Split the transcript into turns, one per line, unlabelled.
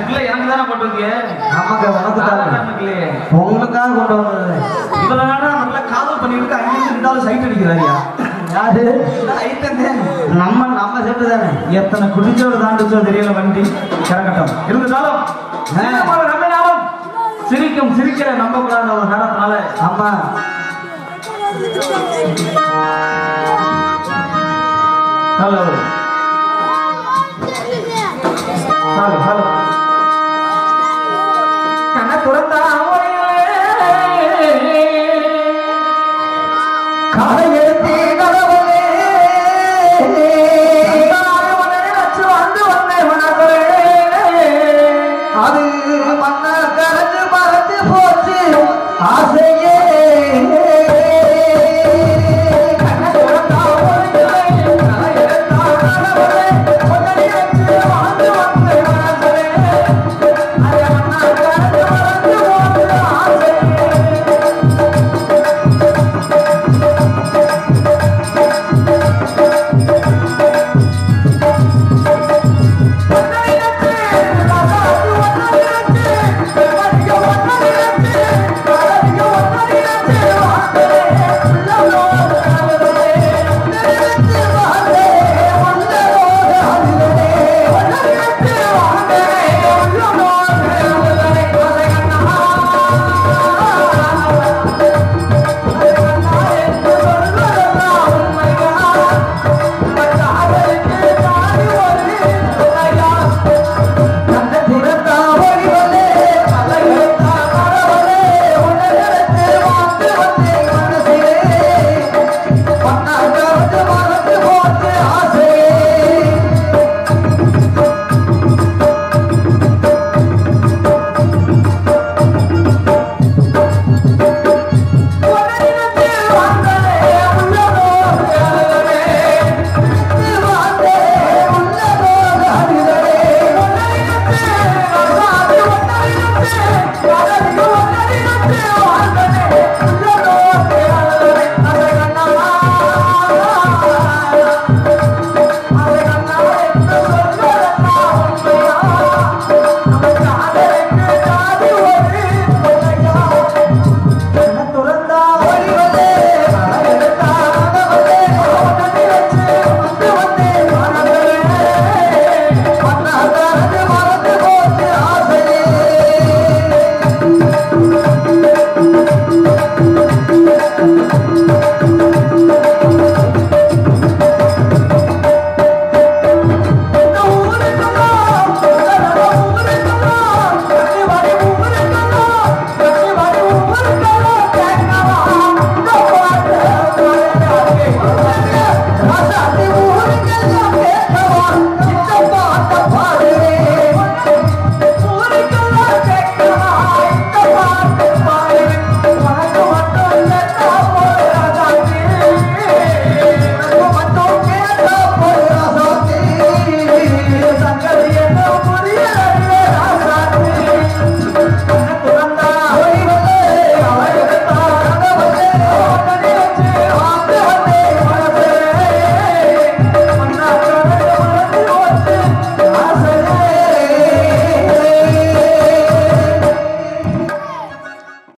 பிள்ளை எனக்கு தானே கொண்டு வந்தீங்க
நமக்கு உனக்கு தானே உங்களுக்காக கொண்டு வந்தது
இவ்வளவு நாடா நல்ல காதல் இருந்தாலும் சைட் அடிக்கிறாரியா
யாரு நம்ம நம்ம செட்டு
எத்தனை குடிச்சோடு தாண்டிச்சோ தெரியல வண்டி கரகட்டம் இருந்தாலும் நம்ம நாளும் சிரிக்கும் சிரிக்கிற நம்ப கூடாத ஒரு நேரத்தினால
ஆமா
ஹலோ ஹலோ Corandal